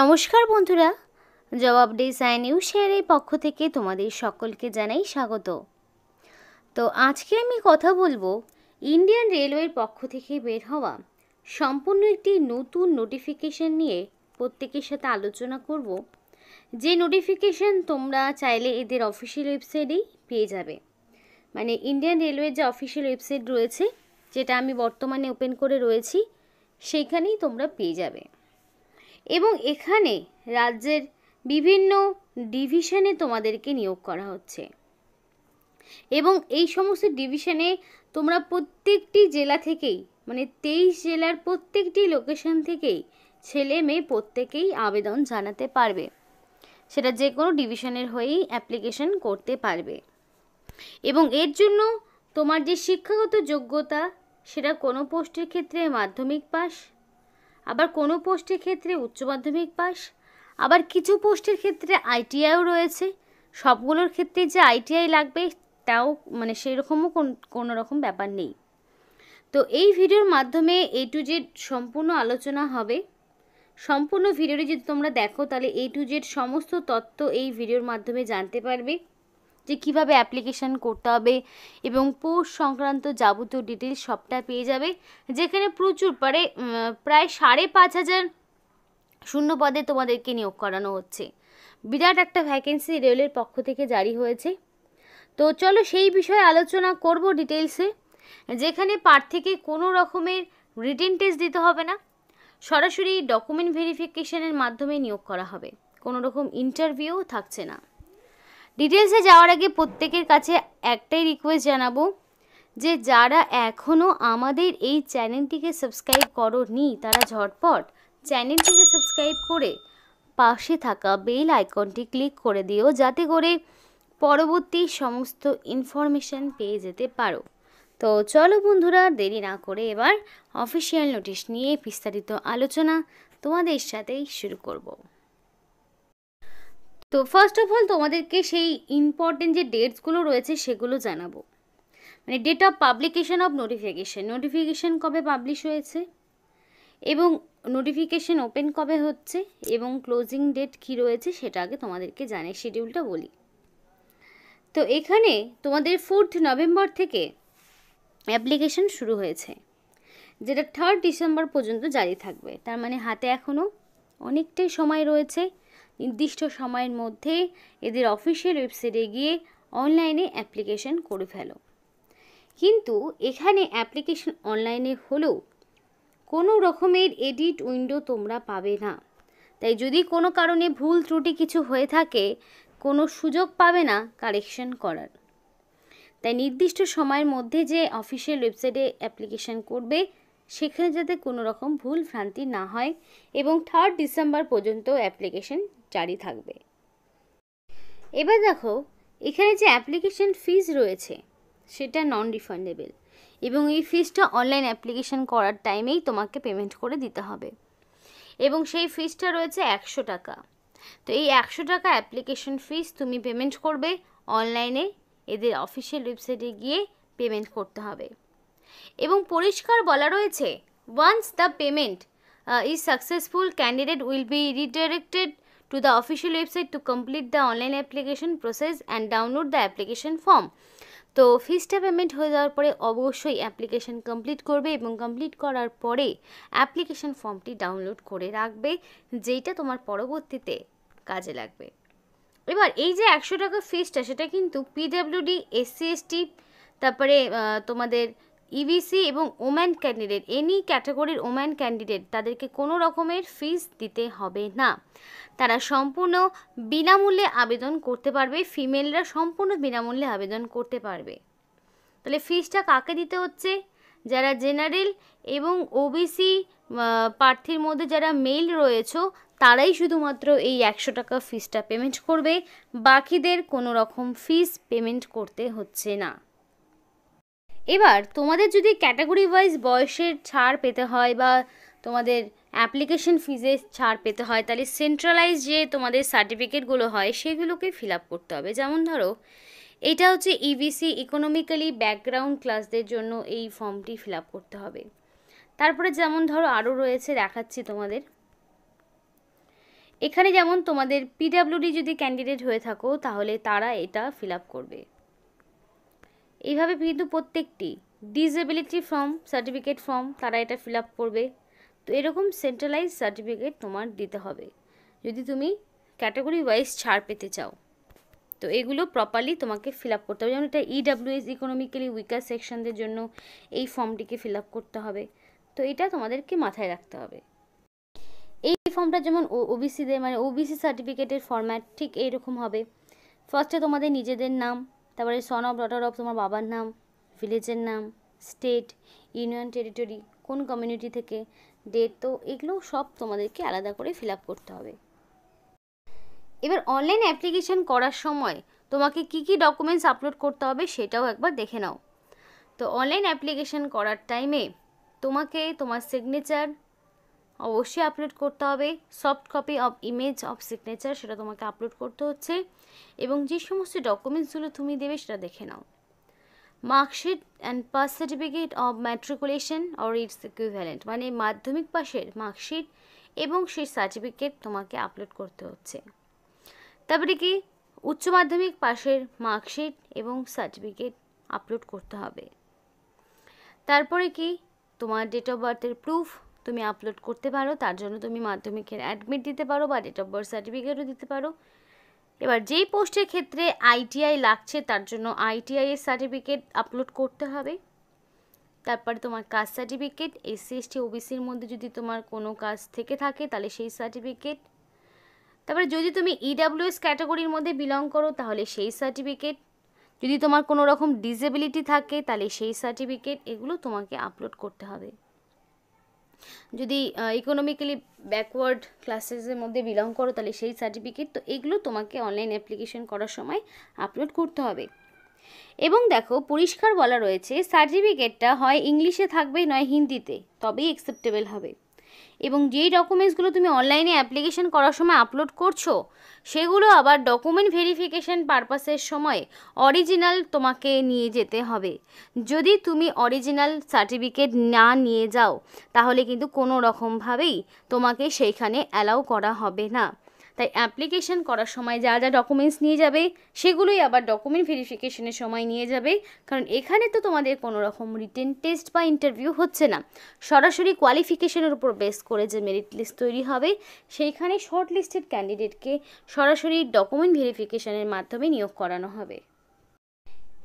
নমস্কার বন্ধুরা, জবাব ডিজাইন নিউজের এই পক্ষ থেকে তোমাদের সকলকে জানাই স্বাগত। তো আজকে আমি কথা বলব ইন্ডিয়ান রেলওয়ের পক্ষ থেকে বের হওয়া সম্পূর্ণ একটি নতুন নোটিফিকেশন নিয়ে প্রত্যেকের সাথে আলোচনা করব। যে নোটিফিকেশন তোমরা চাইলে এদের অফিসিয়াল ওয়েবসাইটেই পেয়ে যাবে। মানে ইন্ডিয়ান রেলওয়ের যে অফিসিয়াল ওয়েবসাইট রয়েছে, যেটা আমি বর্তমানে ওপেন করে রয়েছি, সেইখানেই তোমরা পেয়ে যাবে। এবং এখানে রাজ্যের বিভিন্ন ডিভিশনে তোমাদেরকে নিয়োগ করা হচ্ছে। এবং এই সমস্ত ডিভিশনে তোমরা প্রত্যেকটি জেলা থেকেই মানে তেইশ জেলার প্রত্যেকটি লোকেশন থেকেই ছেলে মেয়ে প্রত্যেকেই আবেদন জানাতে পারবে। সেটা যে কোনো ডিভিশনের হয়েই অ্যাপ্লিকেশন করতে পারবে। এবং এর জন্য তোমার যে শিক্ষাগত যোগ্যতা, সেটা কোনো পোস্টের ক্ষেত্রে মাধ্যমিক পাস আবার কোনো পোস্টের ক্ষেত্রে উচ্চ মাধ্যমিক পাস, আবার কিছু পোস্টের ক্ষেত্রে আইটিআইও রয়েছে। সবগুলোর ক্ষেত্রে যে আইটিআই লাগবে, তাও মানে সেই রকমও কোনো রকম ব্যাপার নেই। তো এই ভিডিওর মাধ্যমে এ টু জেড সম্পূর্ণ আলোচনা হবে। সম্পূর্ণ ভিডিওটি যদি তোমরা দেখো, তাহলে এ টু জেড সমস্ত তথ্য এই ভিডিওর মাধ্যমে জানতে পারবে। যে কীভাবে অ্যাপ্লিকেশান করতে হবে এবং পোস্ট সংক্রান্ত যাবতীয় ডিটেলস সবটা পেয়ে যাবে। যেখানে প্রচুর পারে প্রায় সাড়ে পাঁচ হাজার শূন্য পদে তোমাদেরকে নিয়োগ করানো হচ্ছে। বিরাট একটা ভ্যাকেন্সি রেলের পক্ষ থেকে জারি হয়েছে। তো চলো সেই বিষয়ে আলোচনা করব ডিটেলসে যেখানে প্রার্থীকে কোনো রকমের রিটেন টেস্ট দিতে হবে না। সরাসরি ডকুমেন্ট ভেরিফিকেশনের মাধ্যমে নিয়োগ করা হবে। কোনো রকম ইন্টারভিউ থাকছে না। ডিটেলসে যাওয়ার আগে প্রত্যেকের কাছে একটাই রিকোয়েস্ট জানাব যে যারা এখনও আমাদের এই চ্যানেলটিকে সাবস্ক্রাইব করো নি তারা ঝটপট চ্যানেলটিকে সাবস্ক্রাইব করে পাশে থাকা বেল আইকনটি ক্লিক করে দিও, যাতে করে পরবর্তী সমস্ত ইনফরমেশান পেয়ে যেতে পারো। তো চলো বন্ধুরা, দেরি না করে এবার অফিসিয়াল নোটিশ নিয়ে বিস্তারিত আলোচনা তোমাদের সাথেই শুরু করব। তো ফার্স্ট অফ অল তোমাদেরকে সেই ইম্পর্টেন্ট যে ডেটসগুলো রয়েছে সেগুলো জানাব। মানে date of publication of notification notification কবে পাবলিশ হয়েছে? এবং নোটিফিকেশান ওপেন কবে হচ্ছে? এবং ক্লোজিং ডেট কী রয়েছে সেটা আগে তোমাদেরকে জানাই শিডিউলটা বলি। তো এখানে তোমাদের ফোর্থ নভেম্বর থেকে অ্যাপ্লিকেশন শুরু হয়েছে, যেটা থার্ড ডিসেম্বর পর্যন্ত জারি থাকবে। তার মানে হাতে এখনও অনেকটাই সময় রয়েছে। নির্দিষ্ট সময়ের মধ্যে এদের অফিসিয়াল ওয়েবসাইটে গিয়ে অনলাইনে অ্যাপ্লিকেশন করে ফেলো। কিন্তু এখানে অ্যাপ্লিকেশন অনলাইনে হলেও কোনো রকমের এডিট উইন্ডো তোমরা পাবে না। তাই যদি কোনো কারণে ভুল ত্রুটি কিছু হয়ে থাকে, কোনো সুযোগ পাবে না কারেকশন করার। তাই নির্দিষ্ট সময়ের মধ্যে যে অফিসিয়াল ওয়েবসাইটে অ্যাপ্লিকেশন করবে সেখানে যাতে কোনো রকম ভুল ভ্রান্তি না হয় এবং থার্ড ডিসেম্বর পর্যন্ত অ্যাপ্লিকেশন জারি থাকবে। এবার দেখো, এখানে যে অ্যাপ্লিকেশন ফিজ রয়েছে, সেটা নন রিফান্ডেবল এবং এই ফিজটা অনলাইন অ্যাপ্লিকেশন করার টাইমেই তোমাকে পেমেন্ট করে দিতে হবে। এবং সেই ফিজটা রয়েছে একশো টাকা। তো এই একশো টাকা অ্যাপ্লিকেশন ফিজ তুমি পেমেন্ট করবে অনলাইনে এদের অফিসিয়াল ওয়েবসাইটে গিয়ে পেমেন্ট করতে হবে। এবং পরিষ্কার বলা রয়েছে once the payment is successful candidate will be redirected to the official website to complete the online application process and download the application form তো ফিজটা পেমেন্ট হয়ে যাওয়ার পরে অবশ্যই অ্যাপ্লিকেশন কমপ্লিট করবে এবং কমপ্লিট করার পরে অ্যাপ্লিকেশন ফর্মটি ডাউনলোড করে রাখবে, যেইটা তোমার পরবর্তীতে কাজে লাগবে। এবার এই যে একশো টাকা ফিজটা সেটা কিন্তু পিডাব্লিউডি এসসি এসটি তারপরে তোমাদের ইবিসি এবং ওম্যান ক্যান্ডিডেট, এনি ক্যাটাগরির ওম্যান ক্যান্ডিডেট তাদেরকে কোনো রকমের ফিস দিতে হবে না। তারা সম্পূর্ণ বিনামূল্যে আবেদন করতে পারবে, ফিমেলরা সম্পূর্ণ বিনামূল্যে আবেদন করতে পারবে। তাহলে ফিসটা কাকে দিতে হচ্ছে? যারা জেনারেল এবং ওবিসি প্রার্থীর মধ্যে যারা মেল রয়েছে, তারাই শুধুমাত্র এই একশো টাকা ফিসটা পেমেন্ট করবে। বাকিদের কোনো রকম ফিস পেমেন্ট করতে হচ্ছে না। এবার তোমাদের যদি ক্যাটাগরি ওয়াইজ বয়সের ছাড় পেতে হয় বা তোমাদের অ্যাপ্লিকেশন ফিজে ছাড় পেতে হয়, তাহলে সেন্ট্রালাইজ যে তোমাদের সার্টিফিকেটগুলো হয়, সেগুলোকে ফিল আপ করতে হবে। যেমন ধরো, এটা হচ্ছে ইভিসি ইকোনমিক্যালি ব্যাকগ্রাউন্ড ক্লাসদের জন্য এই ফর্মটি ফিল আপ করতে হবে। তারপরে যেমন ধরো আরও রয়েছে, দেখাচ্ছি তোমাদের। এখানে যেমন তোমাদের পিডাব্লিউডি যদি ক্যান্ডিডেট হয়ে থাকো, তাহলে তারা এটা ফিল আপ করবে। এইভাবে কিন্তু প্রত্যেকটি ডিসেবিলিটি ফর্ম সার্টিফিকেট ফর্ম তারা এটা ফিল আপ করবে। তো এরকম সেন্ট্রালাইজ সার্টিফিকেট তোমার দিতে হবে। যদি তুমি ক্যাটাগরি ওয়াইজ ছাড় পেতে চাও, তো এগুলো প্রপারলি তোমাকে ফিল আপ করতে হবে। যেমন এটা ইডাব্লিউএস ইকোনমিক্যালি উইকার সেকশনদের জন্য এই ফর্মটিকে ফিল আপ করতে হবে। তো এটা তোমাদেরকে মাথায় রাখতে হবে। এই ফর্মটা যেমন ওবিসিদের মানে ওবিসি সার্টিফিকেটের ফরম্যাট ঠিক এইরকম হবে। ফার্স্টে তোমাদের নিজেদের নাম তারপরে সন অফ ডটার অফ তোমার বাবার নাম ভিলেজের নাম স্টেট ইউনিয়ন টেরিটরি কোন কমিউনিটি থেকে ডেট তো এগুলো সব তোমাদেরকে আলাদা করে ফিল করতে হবে। এবার অনলাইন অ্যাপ্লিকেশন করার সময় তোমাকে কি কি ডকুমেন্টস আপলোড করতে হবে সেটাও একবার দেখে নাও। তো অনলাইন অ্যাপ্লিকেশন করার টাইমে তোমাকে তোমার সিগনেচার অবশ্যই আপলোড করতে হবে। Soft copy of image of signature সেটা তোমাকে আপলোড করতে হচ্ছে এবং যে সমস্ত ডকুমেন্টসগুলো তুমি দেবে সেটা দেখে নাও। Marksheet and pass certificate of matriculation or its equivalent মানে মাধ্যমিক পাশের মার্কশিট এবং সেই সার্টিফিকেট তোমাকে আপলোড করতে হচ্ছে। তারপরে কি? উচ্চ মাধ্যমিক পাশের মার্কশিট এবং সার্টিফিকেট আপলোড করতে হবে। তারপরে কি? তোমার ডেট অফ বার্থের প্রুফ তুমি আপলোড করতে পারো, তার জন্য তুমি মাধ্যমিকের অ্যাডমিট দিতে পারো বা ডেট অফ বার্থ সার্টিফিকেটও দিতে পারো। এবার যেই পোস্টের ক্ষেত্রে আইটিআই লাগছে, তার জন্য আইটিআই এর সার্টিফিকেট আপলোড করতে হবে। তারপরে তোমার কাস্ট সার্টিফিকেট এসসি এসটি ওবিসির মধ্যে যদি তোমার কোনো কাজ থেকে থাকে, তাহলে সেই সার্টিফিকেট তারপরে যদি তুমি ইডাব্লিউএস ক্যাটাগরির মধ্যে বিলং করো, তাহলে সেই সার্টিফিকেট যদি তোমার কোনো রকম ডিসেবিলিটি থাকে, তাহলে সেই সার্টিফিকেট এগুলো তোমাকে আপলোড করতে হবে। যদি ইকোনমিক্যালি ব্যাকওয়ার্ড ক্লাসেসের মধ্যে বিলং করো, তাহলে সেই সার্টিফিকেট তো এগুলো তোমাকে অনলাইন অ্যাপ্লিকেশন করার সময় আপলোড করতে হবে। এবং দেখো, পরিষ্কার বলা রয়েছে সার্টিফিকেটটা হয় ইংলিশে থাকবে, নয় হিন্দিতে, তবেই অ্যাকসেপ্টেবল হবে। এবং যেই ডকুমেন্টসগুলো তুমি অনলাইনে অ্যাপ্লিকেশন করার সময় আপলোড করছ, সেগুলো আবার ডকুমেন্ট ভেরিফিকেশন পারপাসের সময় অরিজিনাল তোমাকে নিয়ে যেতে হবে। যদি তুমি অরিজিনাল সার্টিফিকেট না নিয়ে যাও, তাহলে কিন্তু কোনো রকমভাবেই তোমাকে সেইখানে অ্যালাউ করা হবে না। তাই অ্যাপ্লিকেশন করার সময় যা যা ডকুমেন্টস নিয়ে যাবে, সেগুলোই আবার ডকুমেন্ট ভেরিফিকেশনের সময় নিয়ে যাবে। কারণ এখানে তো তোমাদের কোনো রকম রিটেন টেস্ট বা ইন্টারভিউ হচ্ছে না। সরাসরি কোয়ালিফিকেশনের উপর বেস করে যে মেরিট লিস্ট তৈরি হবে, সেইখানে শর্ট লিস্টেড ক্যান্ডিডেটকে সরাসরি ডকুমেন্ট ভেরিফিকেশনের মাধ্যমে নিয়োগ করানো হবে।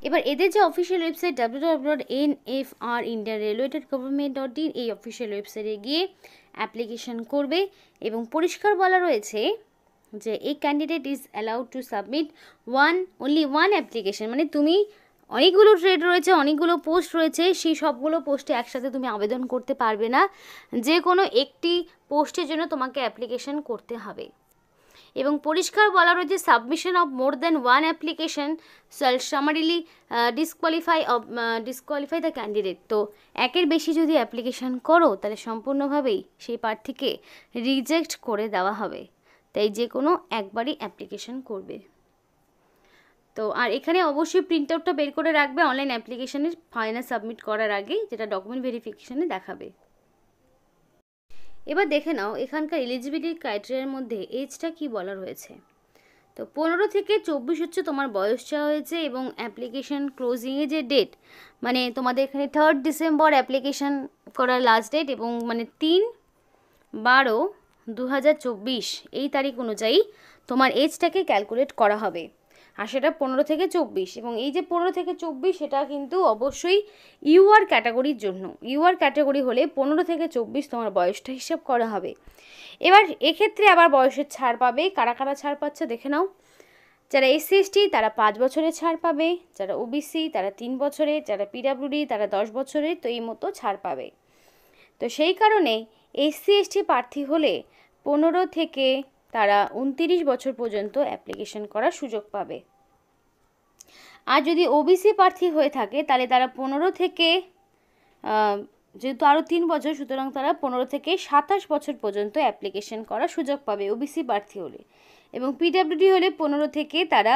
এবার এদের যে official website W W dot N F R Indian railway dot government dot in এই অফিসিয়াল ওয়েবসাইটে গিয়ে অ্যাপ্লিকেশন করবে এবং পরিষ্কার বলা রয়েছে যে এই candidate is allowed to submit one only one application মানে তুমি অনেকগুলো ট্রেড রয়েছে, অনেকগুলো পোস্ট রয়েছে, সেই সবগুলো পোস্টে একসাথে তুমি আবেদন করতে পারবে না। যে কোনো একটি পোস্টের জন্য তোমাকে অ্যাপ্লিকেশন করতে হবে। এবং পরিষ্কার বলা রয়েছে submission of more than one application summarily disqualify of disqualify the candidate তো একের বেশি যদি অ্যাপ্লিকেশন করো, তাহলে সম্পূর্ণভাবেই সেই প্রার্থীকে রিজেক্ট করে দেওয়া হবে। তাই যে কোনো একবারই অ্যাপ্লিকেশন করবে। তো আর এখানে অবশ্যই প্রিন্ট আউটটা বের করে রাখবে অনলাইন অ্যাপ্লিকেশনের ফাইনাল সাবমিট করার আগে যেটা ডকুমেন্ট ভেরিফিকেশানে দেখাবে। এবার দেখে নাও এখানকার এলিজিবিলিটি ক্রাইটেরিয়ার মধ্যে এজটা কি বলা রয়েছে। তো পনেরো থেকে চব্বিশ হচ্ছে তোমার বয়স চাওয়া হয়েছে এবং অ্যাপ্লিকেশন ক্লোজিংয়ে যে ডেট মানে তোমাদের এখানে থার্ড ডিসেম্বর অ্যাপ্লিকেশন করার লাস্ট ডেট এবং মানে তিন, বারো দু হাজার চব্বিশ, এই তারিখ অনুযায়ী তোমার এজটাকে ক্যালকুলেট করা হবে। আর সেটা পনেরো থেকে চব্বিশ, এবং এই যে পনেরো থেকে চব্বিশ, সেটা কিন্তু অবশ্যই ইউআর ক্যাটাগরির জন্য। ইউআর ক্যাটাগরি হলে পনেরো থেকে চব্বিশ তোমার বয়সটা হিসাব করা হবে। এবার এক্ষেত্রে আবার বয়সের ছাড় পাবে। কারা কারা ছাড় পাচ্ছে দেখে নাও। যারা এসসি এসটি তারা পাঁচ বছরের ছাড় পাবে। যারা ওবিসি তারা তিন বছরে যারা পিডাব্লিউডি তারা দশ বছরের। তো এই মতো ছাড় পাবে। তো সেই কারণে এসসি এসটি প্রার্থী হলে পনেরো থেকে তারা উনতিরিশ বছর পর্যন্ত অ্যাপ্লিকেশন করার সুযোগ পাবে। আর যদি ওবিসি প্রার্থী হয়ে থাকে, তাহলে তারা পনেরো থেকে যেহেতু আরও তিন বছর, সুতরাং তারা পনেরো থেকে সাতাশ বছর পর্যন্ত অ্যাপ্লিকেশন করার সুযোগ পাবে ওবিসি প্রার্থী হলে। এবং পিডাব্লিউডি হলে পনেরো থেকে তারা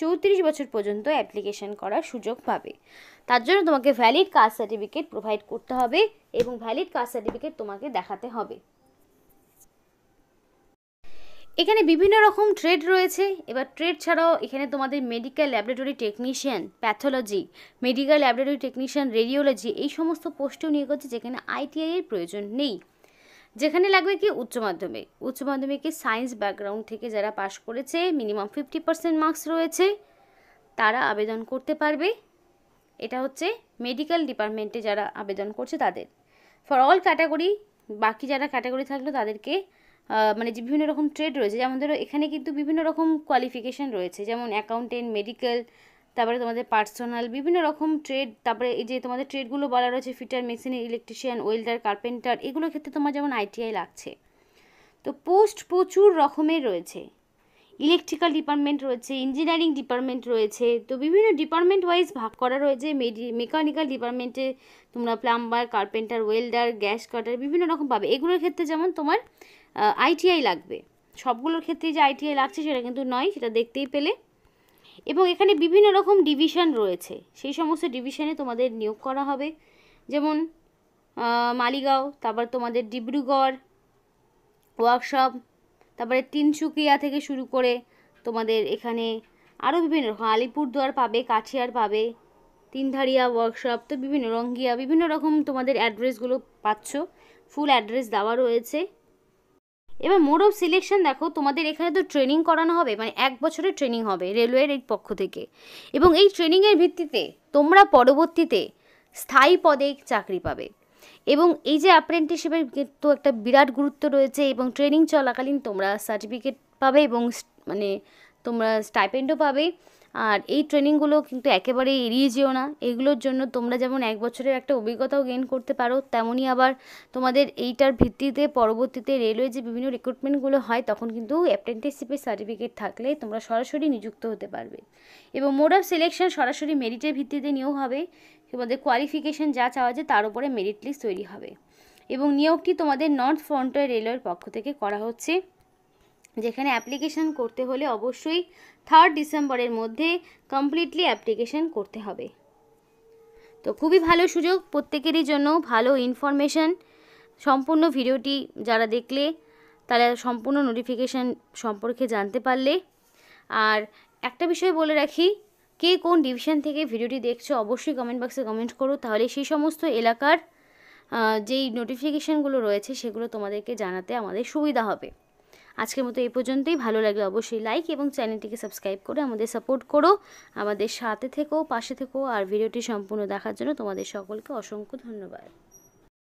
চৌত্রিশ বছর পর্যন্ত অ্যাপ্লিকেশন করার সুযোগ পাবে। তার জন্য তোমাকে ভ্যালিড কাস্ট সার্টিফিকেট প্রোভাইড করতে হবে এবং ভ্যালিড কাস্ট সার্টিফিকেট তোমাকে দেখাতে হবে। এখানে বিভিন্ন রকম ট্রেড রয়েছে। এবার ট্রেড ছাড়াও এখানে তোমাদের medical laboratory technician pathology medical laboratory technician radiology এই সমস্ত পোস্টেও নিয়োগ হচ্ছে যেখানে আইটিআই এর প্রয়োজন নেই। যেখানে লাগবে কি উচ্চ মাধ্যমিক। উচ্চ মাধ্যমিকে সায়েন্স ব্যাকগ্রাউন্ড থেকে যারা পাশ করেছে মিনিমাম ফিফটি পার্সেন্ট মার্কস রয়েছে, তারা আবেদন করতে পারবে। এটা হচ্ছে মেডিকেল ডিপার্টমেন্টে যারা আবেদন করছে তাদের। ফর অল ক্যাটাগরি বাকি যারা ক্যাটাগরি থাকল তাদেরকে মানে যে বিভিন্ন রকম ট্রেড রয়েছে, যেমন ধরো এখানে কিন্তু বিভিন্ন রকম কোয়ালিফিকেশান রয়েছে, যেমন অ্যাকাউন্টেন্ট মেডিকেল তারপরে তোমাদের পার্সোনাল বিভিন্ন রকম ট্রেড তারপরে এই যে তোমাদের ট্রেডগুলো বলা রয়েছে ফিটার মেশিনের ইলেকট্রিশিয়ান ওয়েল্ডার কার্পেন্টার এগুলোর ক্ষেত্রে তোমার যেমন আইটিআই লাগছে। তো পোস্ট প্রচুর রকমের রয়েছে। ইলেকট্রিক্যাল ডিপার্টমেন্ট রয়েছে ইঞ্জিনিয়ারিং ডিপার্টমেন্ট রয়েছে, তো বিভিন্ন ডিপার্টমেন্ট ওয়াইজ ভাগ করা রয়েছে। মেডি মেকানিক্যাল ডিপার্টমেন্টে তোমরা plumber carpenter welder gas cutter বিভিন্ন রকম পাবে। এগুলোর ক্ষেত্রে যেমন তোমার আইটিআই লাগবে। সবগুলোর ক্ষেত্রে যে আইটিআই লাগছে সেটা কিন্তু নয়, সেটা দেখতেই পেলে। এবং এখানে বিভিন্ন রকম ডিভিশন রয়েছে। সেই সমস্ত ডিভিশনে তোমাদের নিয়োগ করা হবে। যেমন মালিগাঁও, তারপর তোমাদের ডিব্রুগড়, ওয়ার্কশপ, তারপরে তিনসুকিয়া থেকে শুরু করে তোমাদের এখানে আরও বিভিন্ন রকম, আলিপুরদুয়ার পাবে কাছিয়ার পাবে, তিনধারিয়া ওয়ার্কশপ তো বিভিন্ন, রঙ্গিয়া, বিভিন্ন রকম তোমাদের অ্যাড্রেসগুলো পাচ্ছ। ফুল অ্যাড্রেস দেওয়া রয়েছে। এবার মোড অফ সিলেকশন দেখো, তোমাদের এখানে তো ট্রেনিং করানো হবে মানে এক বছরের ট্রেনিং হবে রেলওয়ের এই পক্ষ থেকে। এবং এই ট্রেনিংয়ের ভিত্তিতে তোমরা পরবর্তীতে স্থায়ী পদে চাকরি পাবে। এবং এই যে অ্যাপ্রেন্টিসশিপের তো একটা বিরাট গুরুত্ব রয়েছে এবং ট্রেনিং চলাকালীন তোমরা সার্টিফিকেট পাবে এবং মানে তোমরা স্টাইপেন্ডও পাবে। আর এই ট্রেনিংগুলো কিন্তু একেবারে এড়িয়ে যেও না। এগুলোর জন্য তোমরা যেমন এক বছরের একটা অভিজ্ঞতাও গেইন করতে পারো তেমনই আবার তোমাদের এইটার ভিত্তিতে পরবর্তীতে রেলওয়ে যে বিভিন্ন রিক্রুটমেন্টগুলো হয়, তখন কিন্তু অ্যাপ্রেন্টিসশিপের সার্টিফিকেট থাকলে তোমরা সরাসরি নিযুক্ত হতে পারবে। এবং মোড অফ সিলেকশন সরাসরি মেরিটের ভিত্তিতে নিয়োগ হবে। তোমাদের কোয়ালিফিকেশান যা চাওয়া যায় তার উপরে মেরিট লিস্ট তৈরি হবে। এবং নিয়োগটি তোমাদের নর্থ ফ্রন্টিয়ার রেলওয়ের পক্ষ থেকে করা হচ্ছে। যেখানে অ্যাপ্লিকেশান করতে হলে অবশ্যই থার্ড ডিসেম্বরের মধ্যে কমপ্লিটলি অ্যাপ্লিকেশান করতে হবে। তো খুবই ভালো সুযোগ, প্রত্যেকেরই জন্য ভালো ইনফরমেশান সম্পূর্ণ ভিডিওটি যারা দেখলে, তারা সম্পূর্ণ নোটিফিকেশান সম্পর্কে জানতে পারলে। আর একটা বিষয় বলে রাখি, কে কোন ডিভিশন থেকে ভিডিওটি দেখছ, অবশ্যই কমেন্ট বক্সে কমেন্ট করো। তাহলে সেই সমস্ত এলাকার যেই নোটিফিকেশানগুলো রয়েছে, সেগুলো তোমাদেরকে জানাতে আমাদের সুবিধা হবে। আজকের মতো এই পর্যন্তই। ভালো লাগলে অবশ্যই লাইক এবং চ্যানেলটিকে সাবস্ক্রাইব করে আমাদের সাপোর্ট করো। আমাদের সাথে থেকেও পাশে থেকেও আর ভিডিওটি সম্পূর্ণ দেখার জন্য তোমাদের সকলকে অসংখ্য ধন্যবাদ।